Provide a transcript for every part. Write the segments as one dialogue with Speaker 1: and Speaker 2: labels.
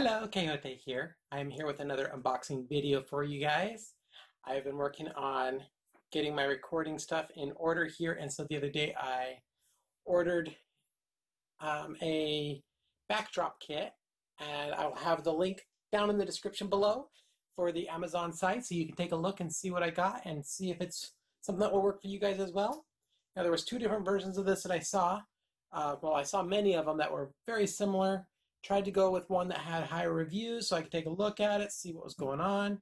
Speaker 1: Hello, Coyote here. I'm here with another unboxing video for you guys. I've been working on getting my recording stuff in order here, and so the other day I ordered um, a backdrop kit, and I'll have the link down in the description below for the Amazon site, so you can take a look and see what I got and see if it's something that will work for you guys as well. Now, there was two different versions of this that I saw. Uh, well, I saw many of them that were very similar. Tried to go with one that had higher reviews so I could take a look at it, see what was going on.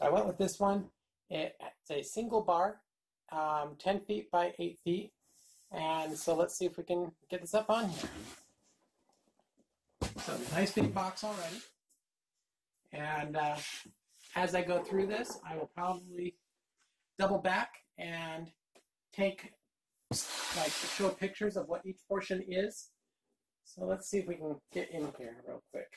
Speaker 1: I went with this one. It's a single bar, um, 10 feet by 8 feet. And so let's see if we can get this up on here. So nice big box already. And uh, as I go through this, I will probably double back and take like show pictures of what each portion is so let's see if we can get in here real quick.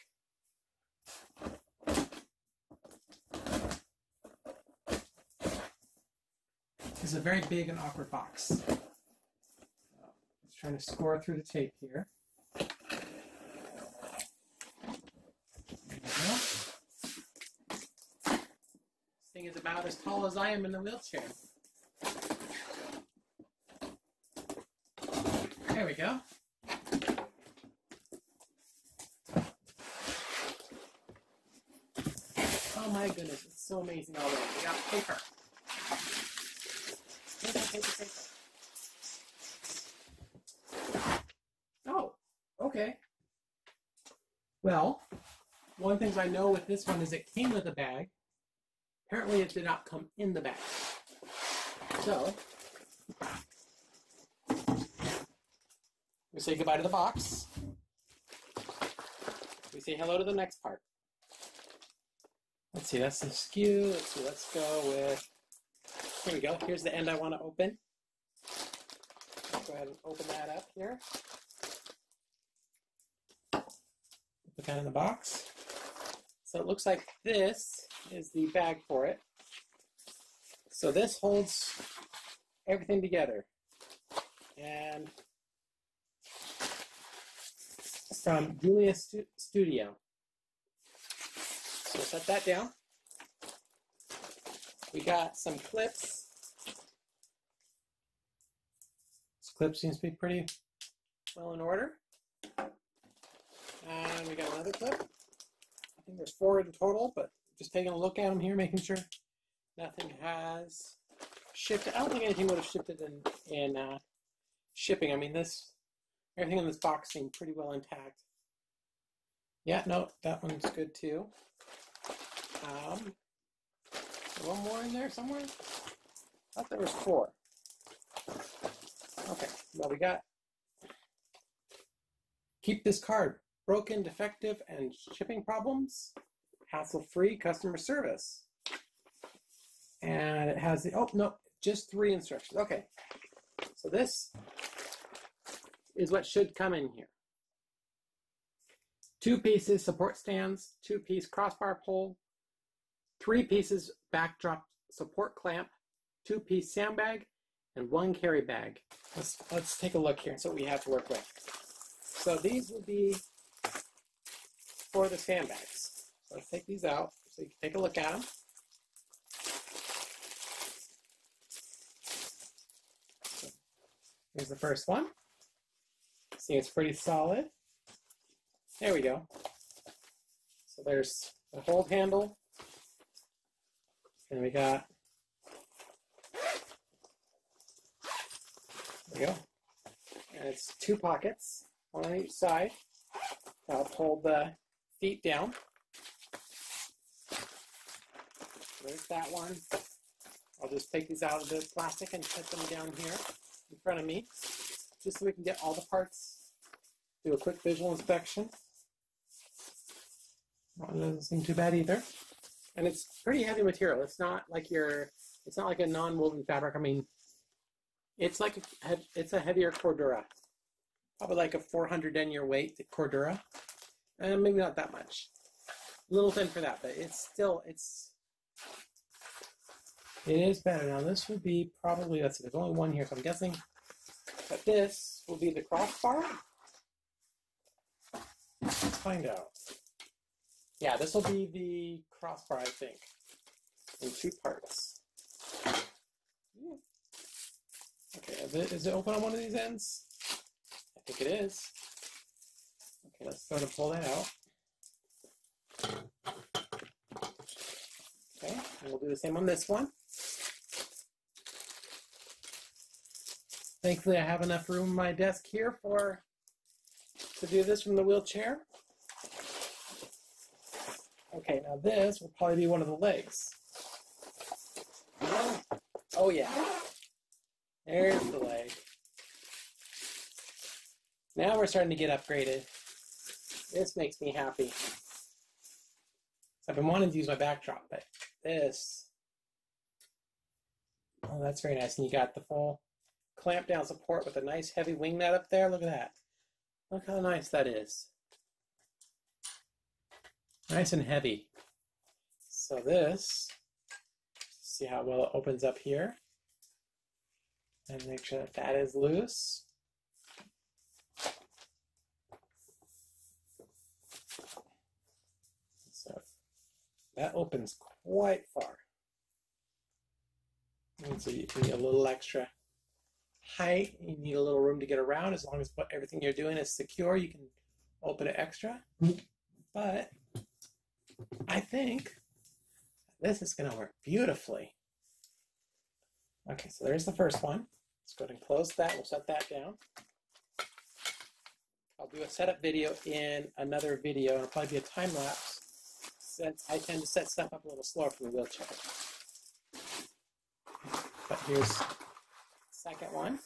Speaker 1: It's a very big and awkward box. Just trying to score through the tape here. This thing is about as tall as I am in the wheelchair. There we go. Oh my goodness, it's so amazing already. We got paper. Paper, paper, paper. Oh, okay. Well, one of the things I know with this one is it came with a bag. Apparently it did not come in the bag. So, we say goodbye to the box. We say hello to the next part. See, that's the SKU. Let's see, let's go with, here we go. Here's the end I want to open. Go ahead and open that up here. Put that in the box. So it looks like this is the bag for it. So this holds everything together. And from Julius Studio. So set that down. We got some clips. This clip seems to be pretty well in order. And we got another clip. I think there's four in total, but just taking a look at them here, making sure nothing has shifted. I don't think anything would have shifted in, in uh, shipping. I mean, this everything in this box seemed pretty well intact. Yeah, no, that one's good too. Um, one more in there somewhere? I thought there was four. Okay, well we got keep this card. Broken, defective, and shipping problems. Hassle-free customer service. And it has the, oh, no, just three instructions. Okay, so this is what should come in here. Two pieces support stands, two piece crossbar pole, three pieces backdrop support clamp, two piece sandbag, and one carry bag. Let's, let's take a look here and see what we have to work with. So these will be for the sandbags. So let's take these out so you can take a look at them. here's the first one. See, it's pretty solid. There we go. So there's the hold handle. And we got, there we go. And it's two pockets, one on each side. I'll hold the feet down. There's that one. I'll just take these out of the plastic and set them down here in front of me, just so we can get all the parts, do a quick visual inspection. Doesn't seem too bad either. And it's pretty heavy material. It's not like your, it's not like a non-woven fabric. I mean, it's like a, it's a heavier Cordura, probably like a 400 denier weight Cordura, and maybe not that much. A little thin for that, but it's still it's it is better. Now this would be probably let's see. There's only one here, so I'm guessing that this will be the crossbar. Let's find out. Yeah, this will be the crossbar, I think, in two parts. Okay, is it, is it open on one of these ends? I think it is. Okay, let's sort of pull that out. Okay, and we'll do the same on this one. Thankfully, I have enough room on my desk here for to do this from the wheelchair. Okay, now this will probably be one of the legs. Oh yeah, there's the leg. Now we're starting to get upgraded. This makes me happy. I've been wanting to use my backdrop, but this, oh, that's very nice. And you got the full clamp down support with a nice heavy wing nut up there. Look at that. Look how nice that is. Nice and heavy. So this, see how well it opens up here. And make sure that that is loose. So that opens quite far. And so you need a little extra height. You need a little room to get around. As long as what everything you're doing is secure, you can open it extra. Mm-hmm. But I think this is going to work beautifully. Okay, so there's the first one. Let's go ahead and close that. We'll set that down. I'll do a setup video in another video. It'll probably be a time lapse since I tend to set stuff up a little slower for the wheelchair. But here's second one.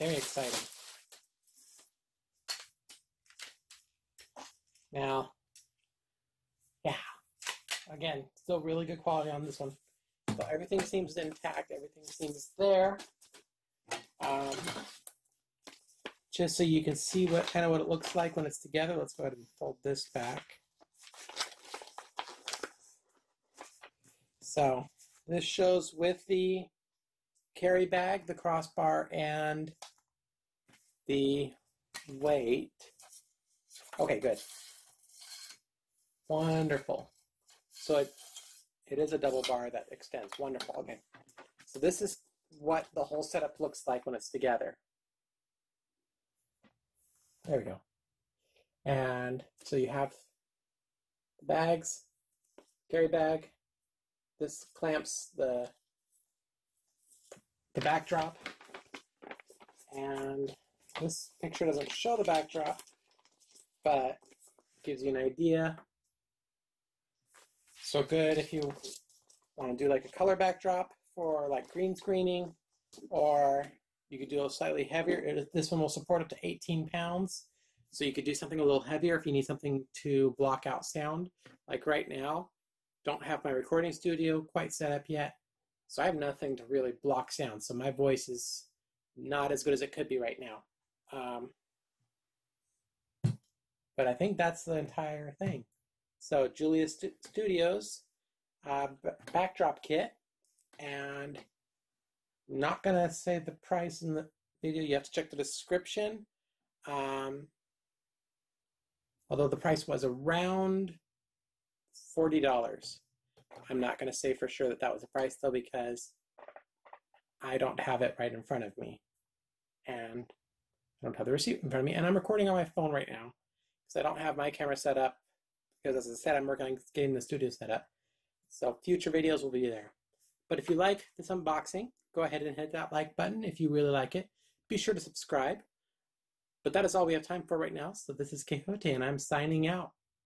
Speaker 1: Very exciting. Now, yeah, again, still really good quality on this one. So everything seems intact, everything seems there. Um, just so you can see what kind of what it looks like when it's together, let's go ahead and fold this back. So this shows with the carry bag, the crossbar, and the weight. Okay, good. Wonderful. So it, it is a double bar that extends. Wonderful. Okay. So this is what the whole setup looks like when it's together. There we go. And so you have the bags, carry bag. This clamps the the backdrop. And this picture doesn't show the backdrop, but gives you an idea. So good if you want to do like a color backdrop for like green screening, or you could do a slightly heavier. This one will support up to 18 pounds. So you could do something a little heavier if you need something to block out sound. Like right now, don't have my recording studio quite set up yet. So I have nothing to really block sound. So my voice is not as good as it could be right now. Um, but I think that's the entire thing. So Julius St Studios uh, backdrop kit, and not gonna say the price in the video. You have to check the description. Um, although the price was around forty dollars. I'm not to say for sure that that was the price though because I don't have it right in front of me. And I don't have the receipt in front of me. And I'm recording on my phone right now because I don't have my camera set up because as I said, I'm working on getting the studio set up. So future videos will be there. But if you like this unboxing, go ahead and hit that like button if you really like it. Be sure to subscribe. But that is all we have time for right now. So this is Quixote and I'm signing out.